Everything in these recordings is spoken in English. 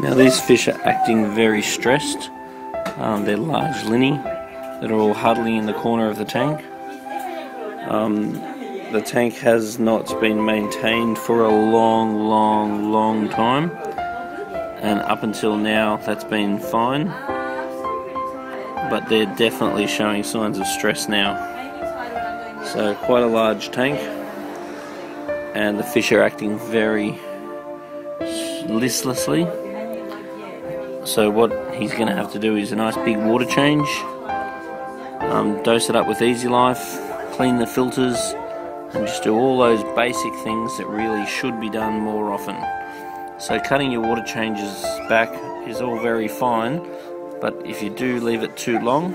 Now these fish are acting very stressed. Um, they're large linny that are all huddling in the corner of the tank. Um, the tank has not been maintained for a long, long, long time, and up until now that's been fine. But they're definitely showing signs of stress now. So, quite a large tank, and the fish are acting very listlessly. So, what he's going to have to do is a nice big water change, um, dose it up with Easy Life, clean the filters, and just do all those basic things that really should be done more often. So, cutting your water changes back is all very fine, but if you do leave it too long,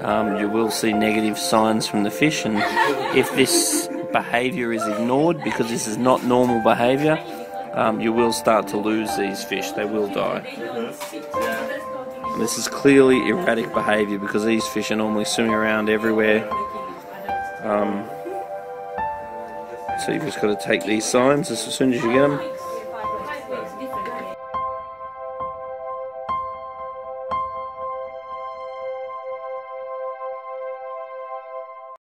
um, you will see negative signs from the fish. And if this behavior is ignored, because this is not normal behavior, um, you will start to lose these fish. They will die. And this is clearly erratic behavior because these fish are normally swimming around everywhere. Um, so you've just got to take these signs as soon as you get them